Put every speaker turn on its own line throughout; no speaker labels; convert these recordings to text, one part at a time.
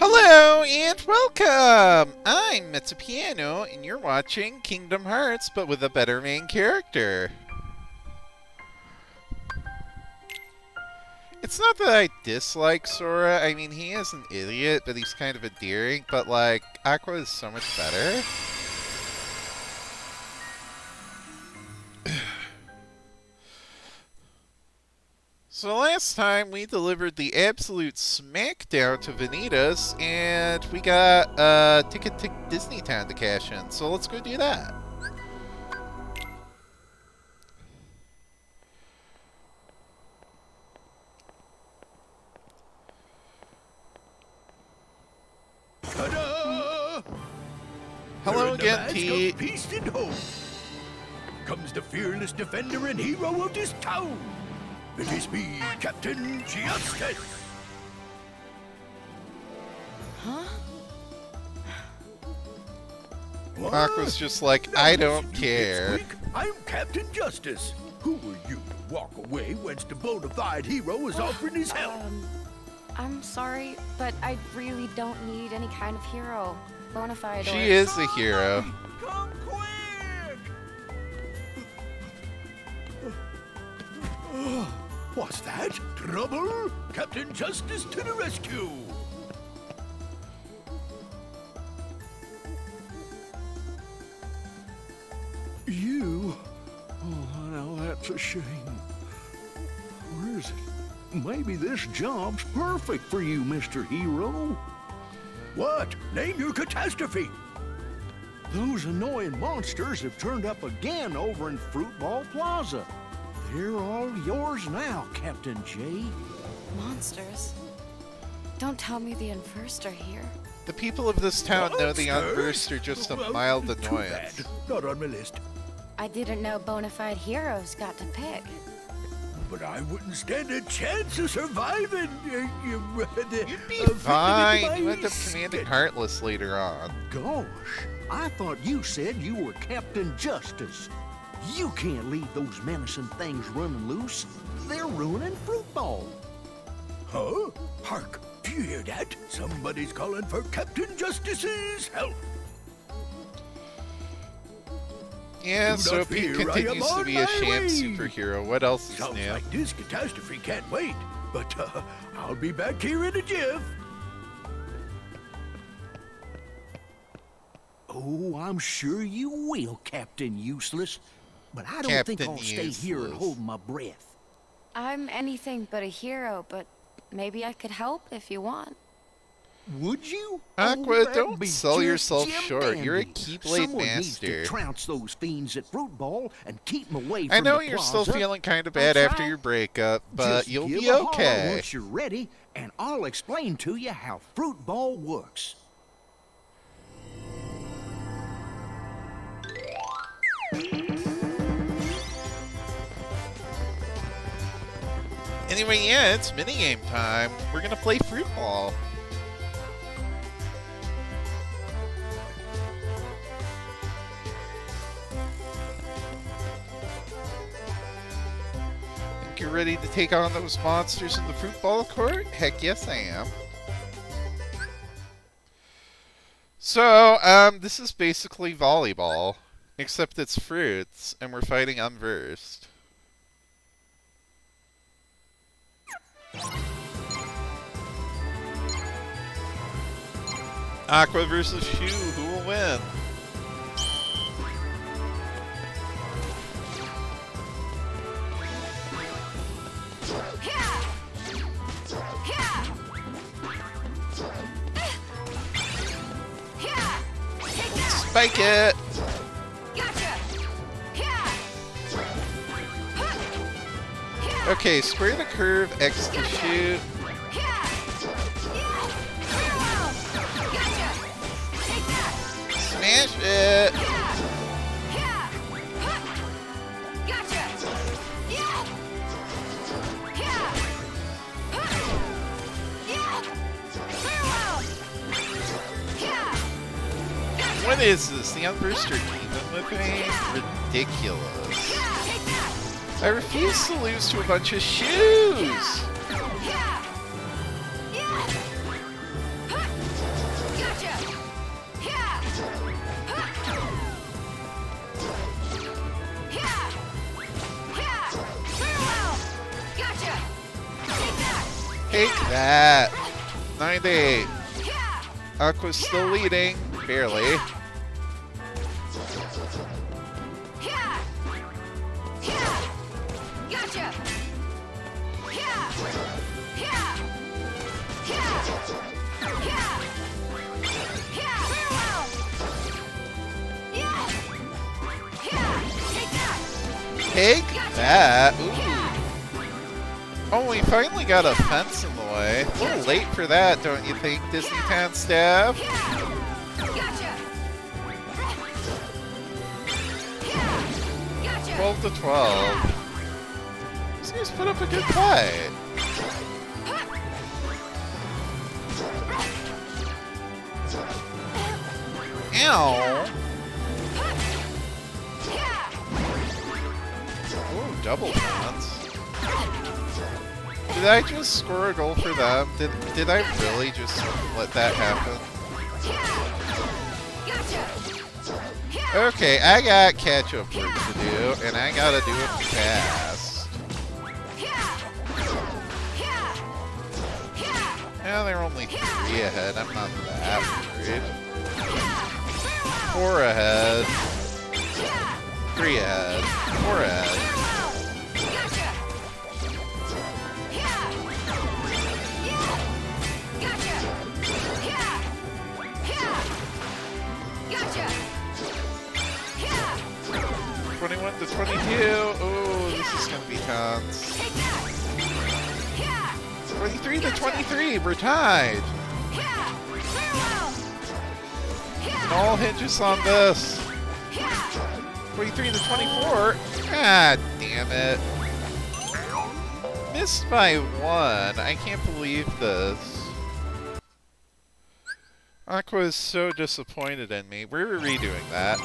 Hello and welcome! I'm Piano, and you're watching Kingdom Hearts, but with a better main character. It's not that I dislike Sora, I mean, he is an idiot, but he's kind of endearing, but like, Aqua is so much better. So last time we delivered the absolute smackdown to Vanitas, and we got a uh, ticket to Disney Town to cash in. So let's go do that. Hello again, Pete.
Peace and hope. Comes the fearless defender and hero of this town. It is me, Captain Justice.
Huh?
What?
Aqua's just like, I don't care.
pipsqueak. I'm Captain Justice. Who were you to walk away whence the bona fide hero is offering his help?
Um, I'm sorry, but I really don't need any kind of hero. Bonafide or...
She is a hero.
What's that? Trouble? Captain Justice to the rescue!
You? Oh, now that's a shame. Where is it? Maybe this job's perfect for you, Mr. Hero.
What? Name your catastrophe!
Those annoying monsters have turned up again over in Fruitball Plaza. They're all yours now, Captain J.
Monsters. Don't tell me the Unversed are here.
The people of this town know the
Monsters?
Unversed are just a
Well,
mild
too
annoyance.
bad. Not on my list.
I didn't know bona fide heroes got to pick.
But I wouldn't stand a chance of surviving. Uh, you-
You'd be
a
fine.
my
You end up commanding
scheme.
Heartless later on.
Gosh, I thought you said you were Captain Justice. You can't leave those menacing things running loose. They're ruining Fruitball.
Huh? Hark! Do you hear that? Somebody's calling for Captain Justice's help.
Yeah,
Do
so
not
Pete continues to be a
my
sham
way.
superhero. What else is
Sounds
new?
like this catastrophe can't wait. But uh, I'll be back here in a jiff.
Oh, I'm sure you will, Captain Useless. But I don't think
Captain
I'll stay here and hold my breath.
I'm anything but a hero, but maybe I could help if you want.
Would you?
Aqua, oh,
that'd
don't
be
sell yourself
Jim
short. You're a
dandy.
Keyblade
Someone needs to trounce those fiends at Fruitball and keep 'em away from
I know
the
you're still feeling kind of bad after your breakup, but
Just
you'll
give
be
a
okay.
once you're ready, and I'll explain to you how Fruitball works.
Anyway, yeah, it's minigame time. We're gonna play Fruit Ball. Think you're ready to take on those monsters in the Fruit Ball court? Heck yes, I am. So, um, this is basically volleyball, except it's fruits, and we're fighting unversed. Aqua versus Shu, who will win? Spike it! Okay, square the curve, X to shoot. Smash uh, it! What is this? The even with me? Ridiculous. I refuse to lose to a bunch of shoes! That. 98. Aqua's still leading. Barely. Take that. Ooh. Oh, we finally got a fence A little late for that, don't you think, Disneytown staff? 12 to 12. These guys put up a good fight. Ow! Ooh, double points. Did I just score a goal for them? Did did I really just let that happen? Okay, I got catch-up work to do, and I gotta do it fast. Yeah, they're only three ahead. I'm not that worried. Four ahead. Three ahead. Four ahead. To twenty-two. Oh, this is gonna be tense. Twenty-three to twenty-three. We're tied. It all hinges on this. 23 to 24. God damn it. Missed by one. I can't believe this. Aqua is so disappointed in me. We're redoing that.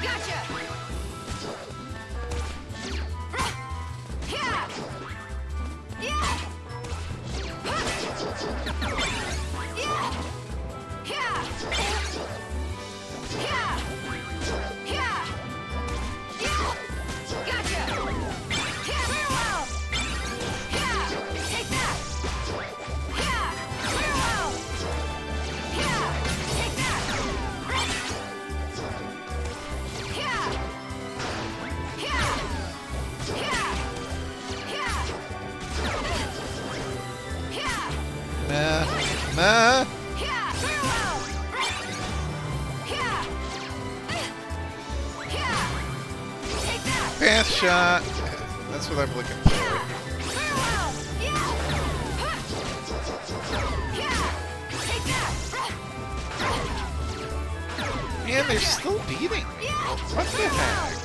Meh. What I'm looking for. Man, they're still beating me. What the heck?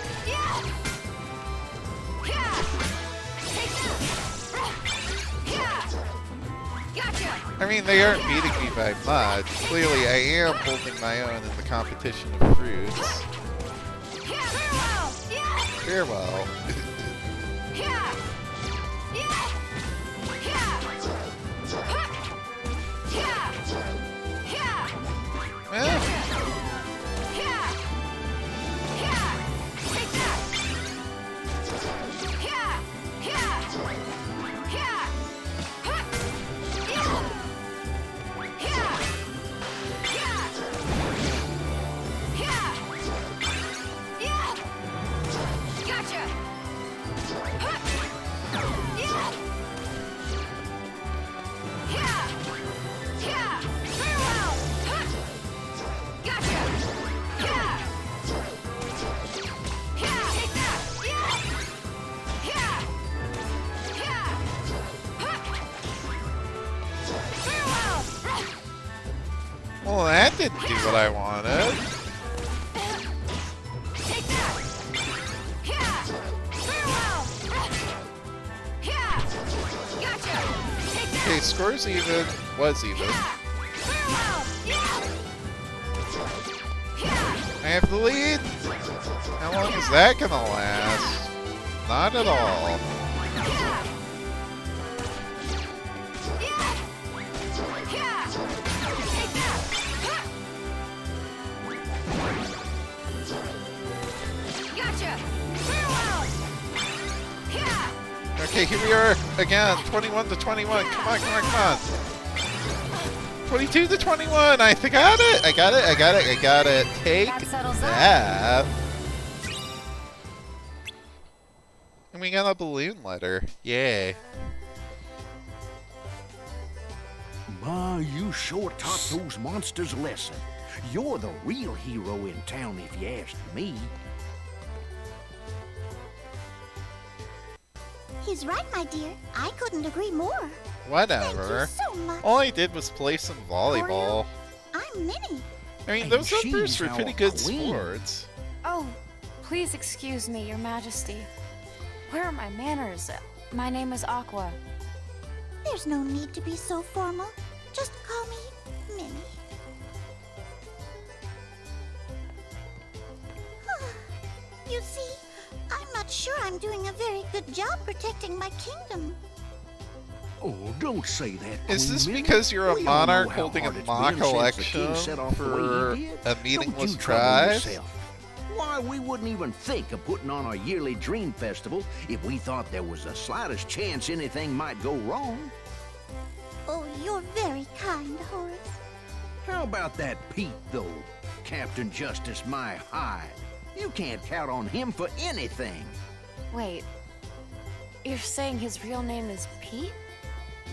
I mean, they aren't beating me by much. Clearly, I am holding my own in the competition of fruits. Farewell. Well, that didn't do what I wanted. Okay, scores even. Was even. I have the lead. How long is that gonna last? Not at all. Okay, here we are again. 21 to 21. Come on, come on, come on. 22 to 21. I think I got it. I got it. I got it. I got it. Take
That
that.
that.
And we got a balloon letter. Yay.
My, you sure taught those monsters a lesson. You're the real hero in town, if you ask me.
He's right, my dear. I couldn't agree more. Thank
Whatever.
you so much.
All I did was play some volleyball.
I'm Minnie.
I mean,
And
those
she's
others were pretty good
queen.
sports.
Oh, please excuse me, Your Majesty. Where are my manners? My name is Aqua.
There's no need to be so formal. Just call me Minnie. you see, I'm not sure I'm doing a very good job protecting my kingdom.
Oh, don't say that.
Is this
Minnie.
because you're a
We
monarch holding a
hard it's
mock
been since the
election
king set off the way
for a meaningless
you trouble
tribe?
Why, we wouldn't even think of putting on our yearly dream festival if we thought there was the slightest chance anything might go wrong.
Oh, you're very kind, Horace.
How about that Pete, though? Captain Justice My Hyde. You can't count on him for anything.
Wait, you're saying his real name is Pete?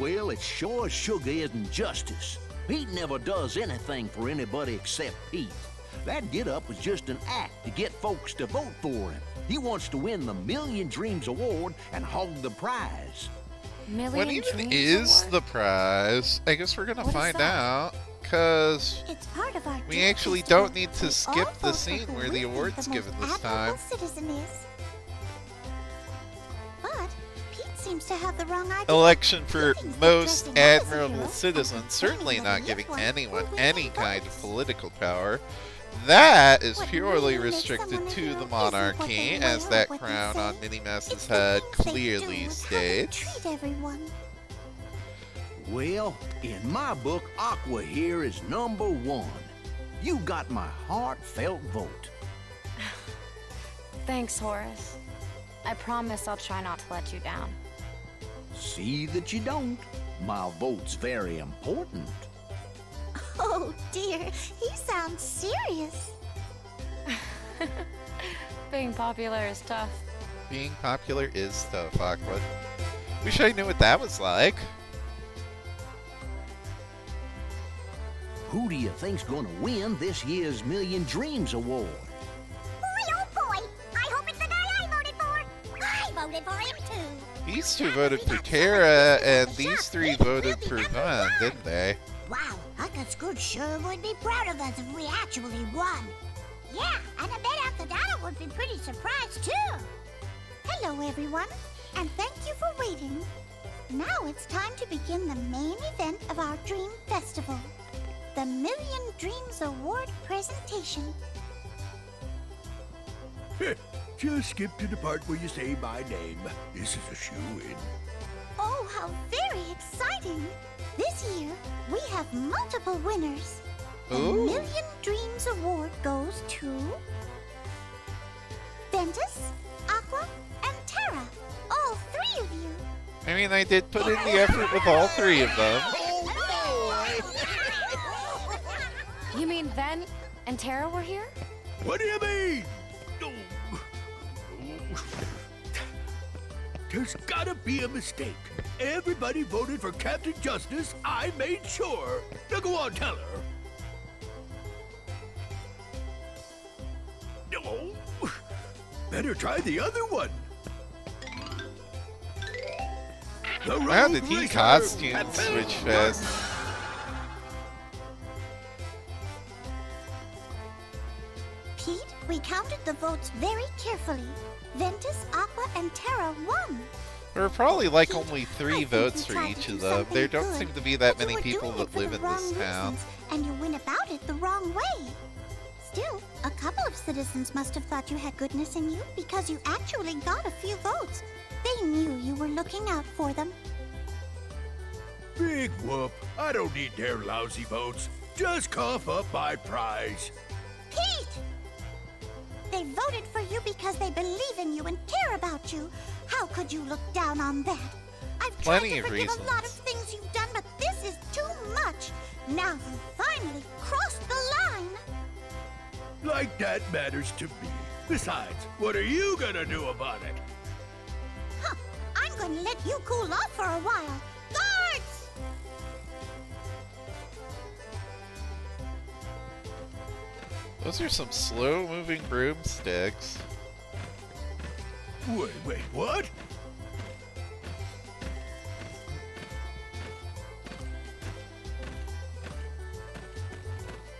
Well, it's sure as sugar isn't justice. Pete never does anything for anybody except Pete. That get-up was just an act to get folks to vote for him. He wants to win the Million Dreams Award and hog the prize.
Million
What even
Dreams
is
Award?
the prize? I guess we're gonna
What is
find out. Cause
It's part of our
We actually don't need to skip the scene where the award's given this time.
citizen is. But Pete seems to have the wrong idea.
election for most
dressing up as a
admirable citizen, certainly not giving anyone any kind of political power. That is purely restricted to the monarchy, as that crown on Minnie Mouse's head clearly
do and how
states.
Treat everyone.
Well, in my book, Aqua here is number one. You got my heartfelt vote.
Thanks, Horace. I promise I'll try not to let you down.
See that you don't. My vote's very important.
Oh dear, he sounds serious.
Being popular is tough.
Being popular is tough, Aqua. Wish I knew what that was like.
Who do you think's gonna win this year's Million Dreams Award?
Boy, oh boy, I hope it's the guy I voted for. I voted for him too.
These two voted for Terra, and these three voted for Ven, didn't they?
Wow, Uncle Scrooge sure would be proud of us if we actually won. Yeah, and I bet Uncle Donald would be pretty surprised too. Hello, everyone, and thank you for waiting. Now it's time to begin the main event of our Dream Festival the Million Dreams Award presentation.
Just skip to the part where you say my name. This is a shoe-in.
Oh, how very exciting! This year, we have multiple winners. The
Ooh.
Million Dreams Award goes to Ventus, Aqua, and Terra. All three of you.
I mean, I did put in the effort with all three of them.
Ven and Terra were here?
What do you mean? Oh. Oh. There's gotta be a mistake. Everybody voted for Captain Justice. I made sure. Now go on, tell her. No. Better try the other one. The
Wow, the
Road
tea costumes
at
switch fast.
We counted the votes very carefully. Ventus, Aqua, and Terra won.
There are probably like only three
think
votes for each of them. There don't
good,
seem to be that many people that live in this town.
reasons, And you went about it the wrong way. Still, a couple of citizens must have thought you had goodness in you because you actually got a few votes. They knew you were looking out for them.
Big whoop. I don't need their lousy votes. Just cough up my prize.
Pete! They voted for you because they believe in you and care about you. How could you look down on that? I've
Plenty
tried
of
to forgive
reasons.
a lot of things you've done, but this is too much. Now you finally crossed the line.
Like that matters to me. Besides, what are you gonna do about it?
Huh, I'm going to let you cool off for a while.
Those are some slow-moving broomsticks.
Wait, wait, what?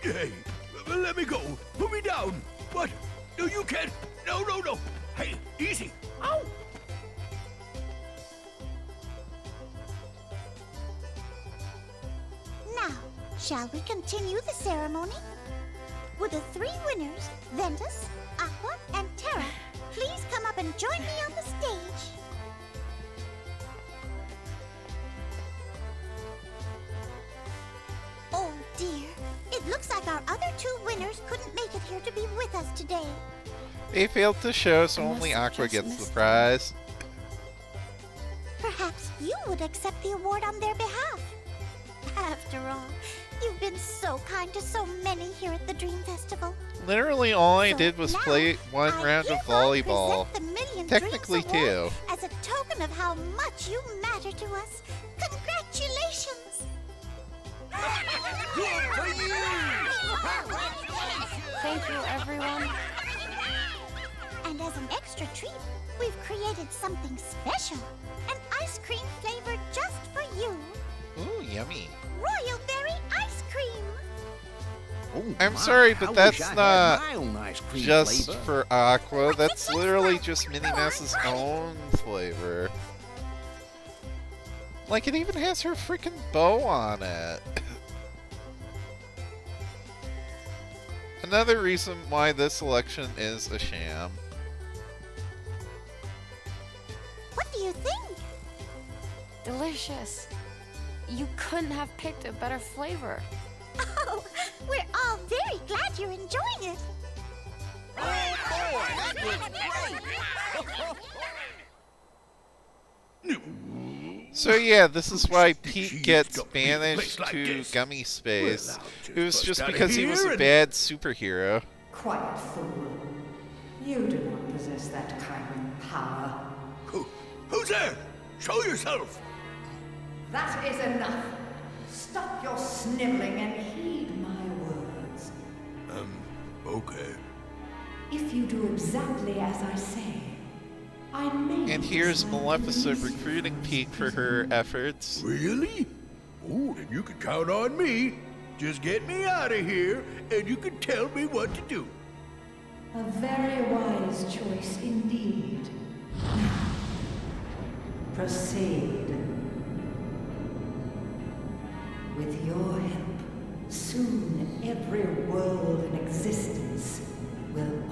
Hey, let me go. Put me down. What? No, you can't. No, no, no. Hey, easy. Ow!
Now, shall we continue the ceremony? Would the three winners, Ventus, Aqua, and Terra, please come up and join me on the stage? Oh dear, it looks like our other two winners couldn't make it here to be with us today.
They failed to show, so only Aqua gets the prize.
Perhaps you would accept the award on their behalf. After all, you've been so kind to so many here at the Dream Festival.
Literally all I
So
did was play one
I
round of volleyball.
present the Million
Technically
Dreams Award
two.
As a token of how much you matter to us. Congratulations!
Thank you, everyone.
And as an extra treat, we've created something special. An
I'm sorry, but
wish
that's not
ice cream
Just
flavor.
for Aqua, that's literally just Minnie Mouse's own flavor. Like, it even has her freaking bow on it. Another reason why this election is a sham.
What do you think?
Delicious. You couldn't have picked a better flavor.
We're all very glad you're enjoying it.
So yeah, this is why Pete gets
got me in a place
banished
like
to
this.
Gummy Space.
Well,
it was just because he was a bad superhero.
Quiet, fool. You do not possess that kind of power.
Who, who's there? Show yourself.
That is enough. Stop your sniveling and If you do exactly as I say, I may.
And here's Maleficent recruiting
from
Pete for her efforts.
Really? Oh, then you can count on me. Just get me out of here, and you can tell me what to do.
A very wise choice indeed. Now, proceed. With your help, soon every world in existence will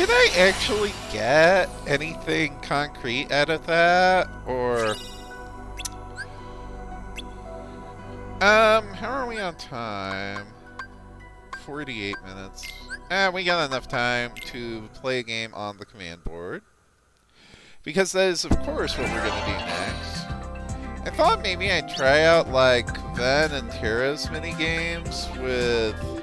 did I actually get anything concrete out of that? Or... Um, how are we on time? 48 minutes. Eh, we got enough time to play a game on the command board. Because that is, of course, what we're gonna do next. I thought maybe I'd try out, like, Ven and Terra's minigames with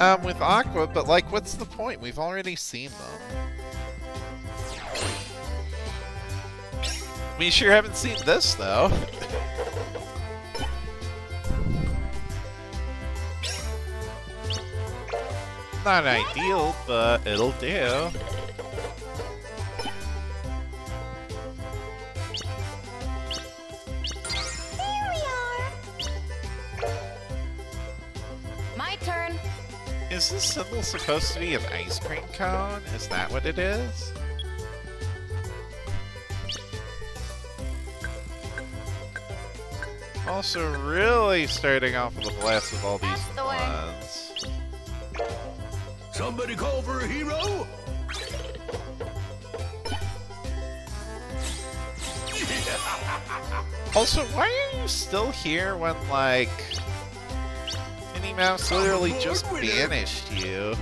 um, with Aqua, but like, what's the point? We've already seen them. We sure haven't seen this, though. Not ideal, but it'll do. Is this symbol supposed to be an ice cream cone? Is that what it is? Also, really starting off with a blast with all these
That's the way.
ones.
Somebody call for a hero?
Also, why are you still here when, like, Minnie Mouse literally just banished you?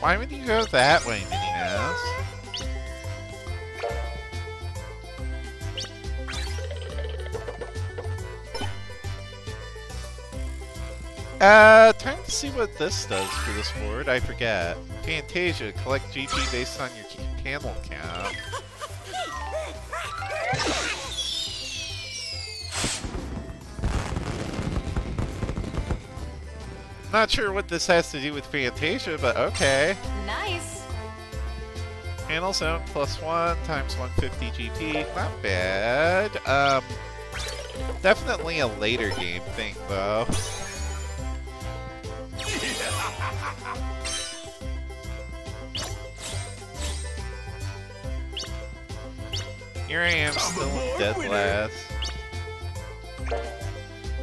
Why would you go that way, Minnie Mouse? Uh, see what this does for this board. I forget. Fantasia, collect GP based on your camel count. Not sure what this has to do with Fantasia, but okay.
Nice.
Panel zone plus one times 150 GP. Not bad. Um, definitely a later game thing, though. Here I am, still in
aboard,
dead last.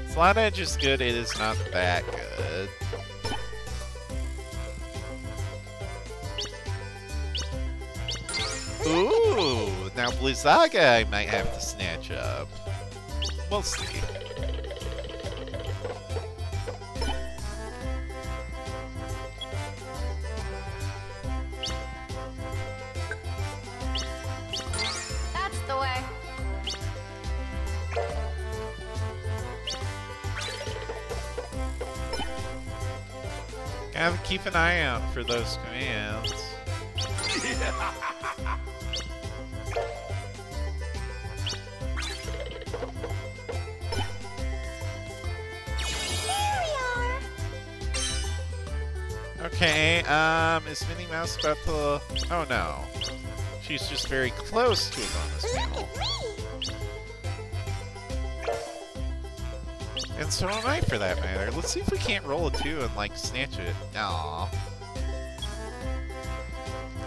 Slot Edge is good, it is not that good. Ooh, now Blizzaga I might have to snatch up. We'll see. Keep an eye out for those commands.
Here we are!
Okay, um, is Minnie Mouse about to... Oh no. She's just very close to a bonus
Look
panel.
at me!
And so am I, for that matter. Let's see if we can't roll a 2 and, like, snatch it. Aww.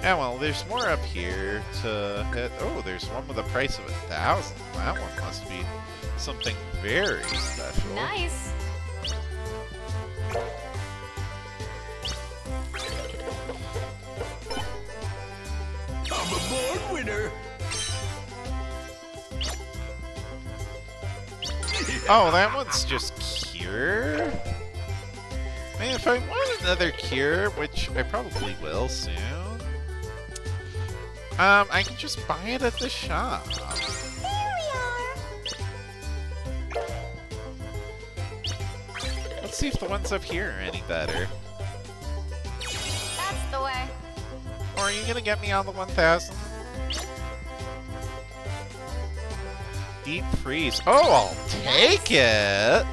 Yeah, well, there's more up here to hit. Oh, there's one with a price of a thousand. That one must be something very special.
Nice.
Oh, that one's just cure? Man, if I want another cure, which I probably will soon, um, I can just buy it at the shop.
Here we are!
Let's see if the ones up here are any better.
That's the way.
Or are you gonna get me on the 1000? Deep freeze. Oh, I'll take it!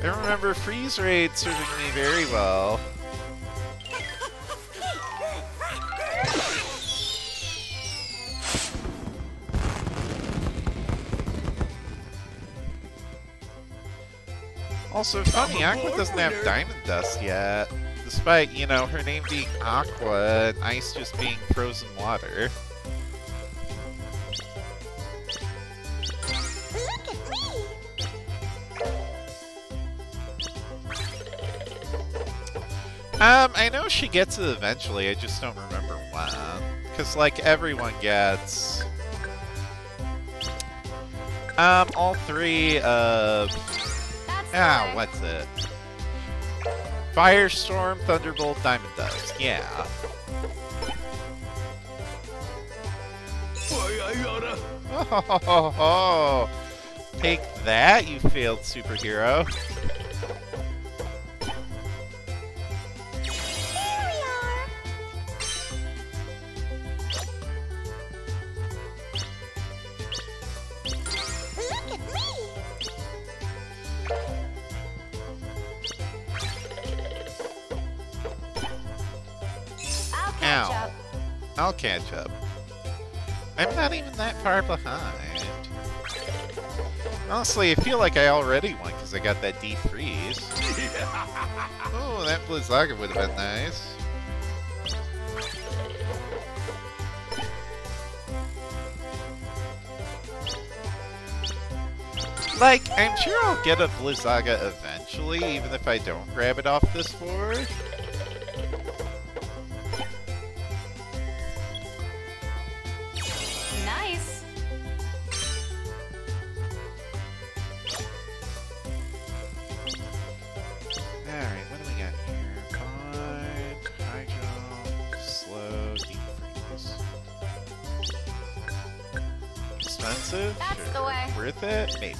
I remember freeze raid serving me very well. Also, funny, Aqua doesn't have Diamond Dust yet. Despite, you know, her name being Aqua and ice just being frozen water.
Look at me!
Um, I know she gets it eventually, I just don't remember when. Because, like, everyone gets... Um, all three of...
That's
Ah, what's it? Firestorm, Thunderbolt, Diamond Dust. Yeah.
Why, I oughta.
Oh, Take that, you failed superhero.
catch up.
I'm not even that far behind. Honestly, I feel like I already won because I got that D freeze. oh, that Blizzaga would have been nice. Like, I'm sure I'll get a Blizzaga eventually, even if I don't grab it off this board. Expensive?
That's
Sure.
the way.
Worth it? Maybe.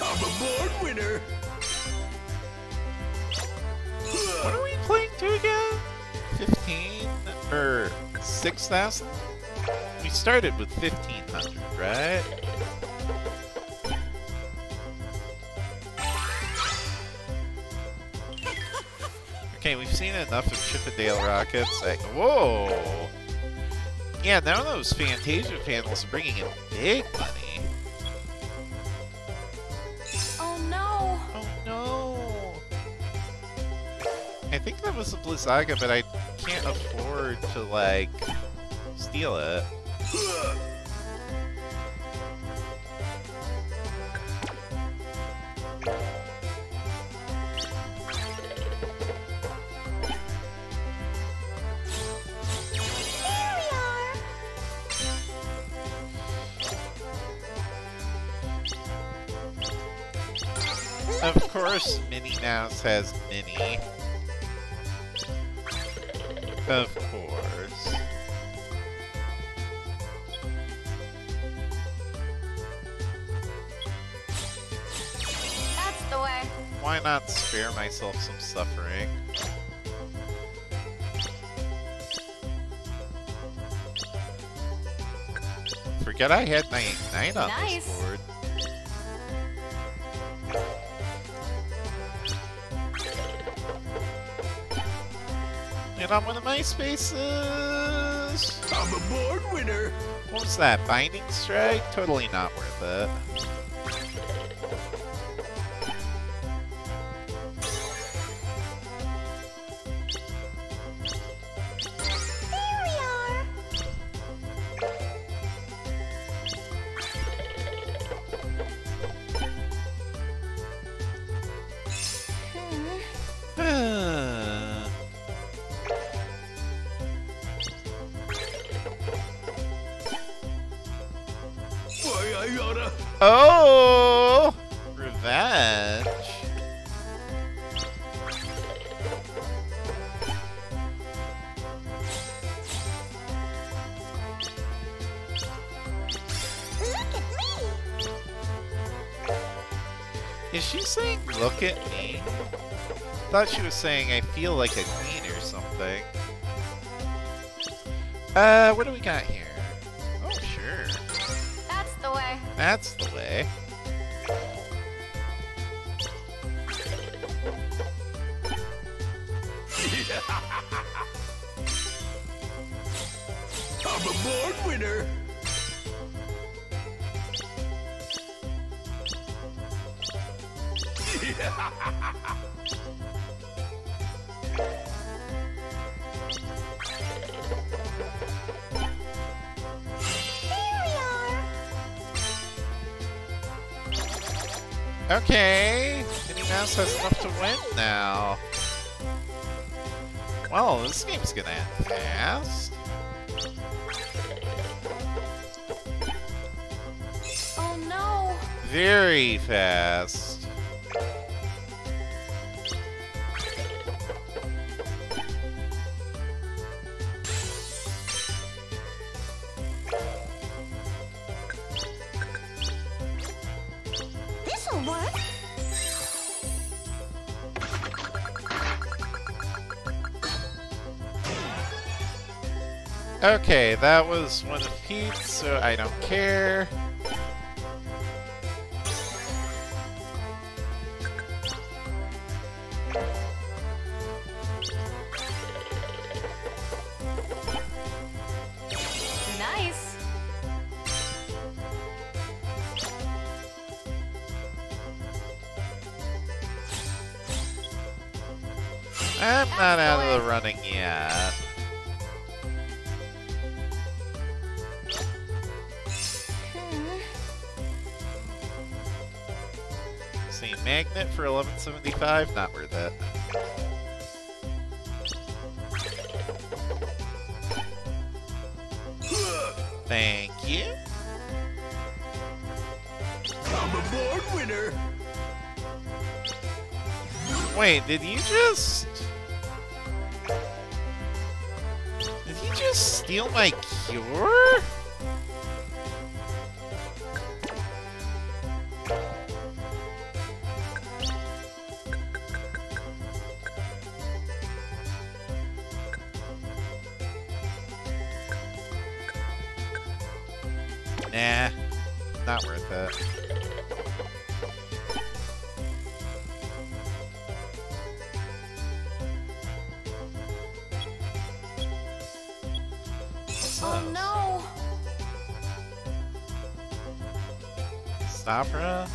I'm a board winner.
What are we playing to again? 15? Or 6,000? We started with 1,500, right? Okay, we've seen enough of Chippendale Rockets. I, whoa! Yeah, now those Fantasia panels are bringing in big money.
Oh no.
Oh no! I think that was a Blizzaga, but I can't afford to, like, steal it. Of course, Minnie Mouse has Minnie. Of course.
That's the way.
Why not spare myself some suffering? Forget I had my Ignite on
Nice.
this board. And on one of my spaces.
I'm a board winner.
What was that? Binding Strike? Totally not worth it. Thought she was saying, I feel like a queen or something. Uh, what do we got here? Oh, sure.
That's the way.
That's the way.
I'm a board winner.
Okay, Mouse has enough to win now. Well, this game's gonna end fast.
Oh no.
Very fast. Okay, that was one of Pete's, so I don't care. 75? Not worth it. Thank you.
Come aboard, winner!
Wait, did you just... Did you just steal my cure? Nah, not worth it.
Oh
this?
no!
Stopra?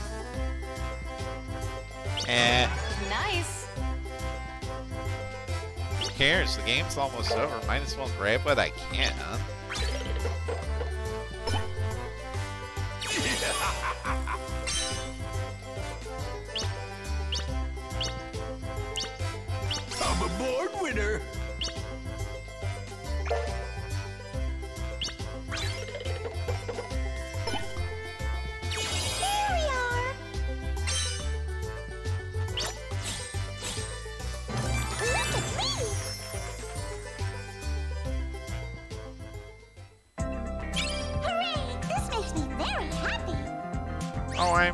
Eh,
Nice!
who cares? The game's almost over. Might as well grab what I can.
I'm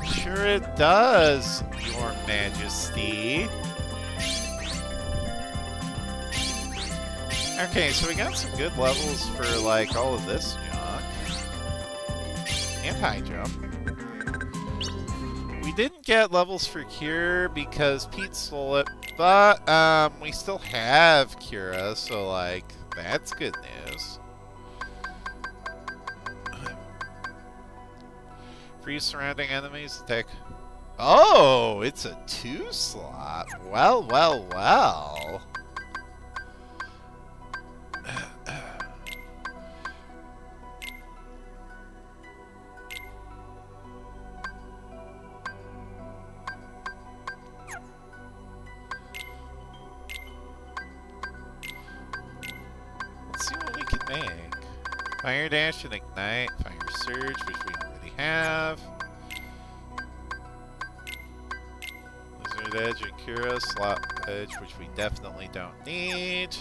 sure it does, Your Majesty. Okay, so we got some good levels for, like, all of this junk. And high jump. We didn't get levels for Cure because Pete stole it, but, um, we still have Cura, so, like, that's good news. Freeze surrounding enemies, attack. Oh, it's a two slot. Well, well, well. Let's see what we can make. Fire Dash and Ignite, Fire Surge, which we have. Blizzard Edge and Cura, Slot Edge, which we definitely don't need.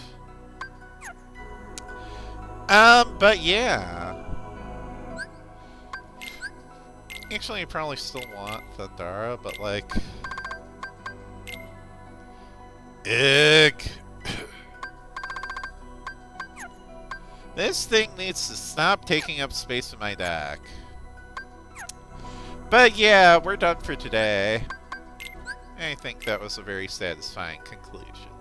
Um, but yeah. Actually, I probably still want Thundara, but like... Ick! This thing needs to stop taking up space in my deck. But yeah, we're done for today. I think that was a very satisfying conclusion.